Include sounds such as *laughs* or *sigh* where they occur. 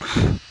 you *laughs*